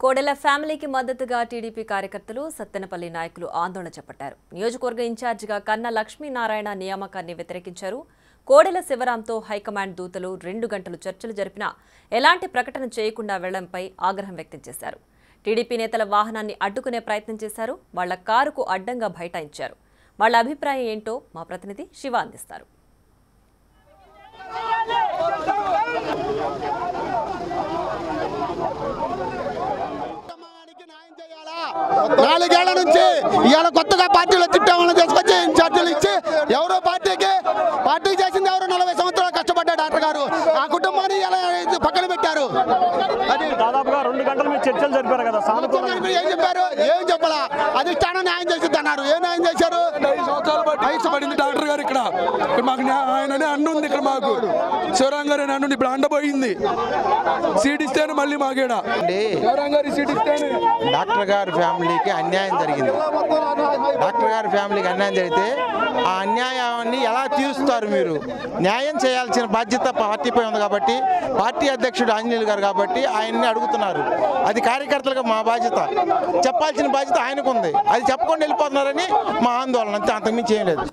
కోడెల ఫ్యామిలీకి మద్దతుగా టీడీపీ కార్యకర్తలు సత్తెనపల్లి నాయకులు ఆందోళన చేపట్టారు. నియోజకవర్గ ఇన్ఛార్జిగా కన్న లక్ష్మీనారాయణ నియామకాన్ని వ్యతిరేకించారు. కోడెల శివరాంతో హైకమాండ్ దూతలు రెండు గంటలు చర్చలు జరిపినా ఎలాంటి ప్రకటన చేయకుండా వెళ్ళడంపై ఆగ్రహం వ్యక్తం చేశారు. టీడీపీ నేతల వాహనాన్ని అడ్డుకునే ప్రయత్నం చేశారు. వాళ్ళ కారుకు అడ్డంగా బైఠాయించారు. వాళ్ళ అభిప్రాయం ఏంటో మా ప్రతినిధి శివ అందిస్తారు. నాలుగేళ్ళ నుంచి ఇవాళ కొత్తగా పార్టీలో చిట్టామని తీసుకొచ్చి ఇన్ఛార్జీలు ఇచ్చి ఎవరో పార్టీకి పార్టీ చేసింది ఎవరో నలభై సంవత్సరాలు కష్టపడ్డా డాక్టర్ గారు. ఆ కుటుంబాన్ని ఇలా పక్కన పెట్టారు? అది దాదాపుగా రెండు గంటలు మీరు చర్చలు జరిపారు కదా సానుకూలంగా. ఏం చెప్పారు ఏం చెప్పాలా? అధిష్టానం న్యాయం చేసిద్ది అన్నారు ఏ న్యాయం చేశారు? సంవత్సరాలు బట్టి డాక్టర్ గారు ఇక్కడ. మాకు ఆయననే అండు ఉంది ఇక్కడ మాకు. శివరాం గారు అండు ఇప్పుడు అండపోయింది సీట్ ఇస్తేనే మళ్ళీ మాకేడ. శివరాం గారి సీట్ ఇస్తేనే. డాక్టర్ గారి ఫ్యామిలీకి అన్యాయం జరిగింది. డాక్టర్ గారి ఫ్యామిలీకి అన్యాయం జరిగితే ఆ అన్యాయాన్ని ఎలా తీరుస్తారు మీరు? న్యాయం చేయాల్సిన బాధ్యత పార్టీపై ఉంది కాబట్టి పార్టీ అధ్యక్షుడు ఆంజనేయులు గారు కాబట్టి ఆయన్ని అడుగుతున్నారు. అది కార్యకర్తలకు మా బాధ్యత. చెప్పాల్సిన బాధ్యత ఆయనకు ఉంది అది చెప్పకుండా వెళ్ళిపోతున్నారని మా ఆందోళన అంతే అంతకుమించి ఏం లేదు.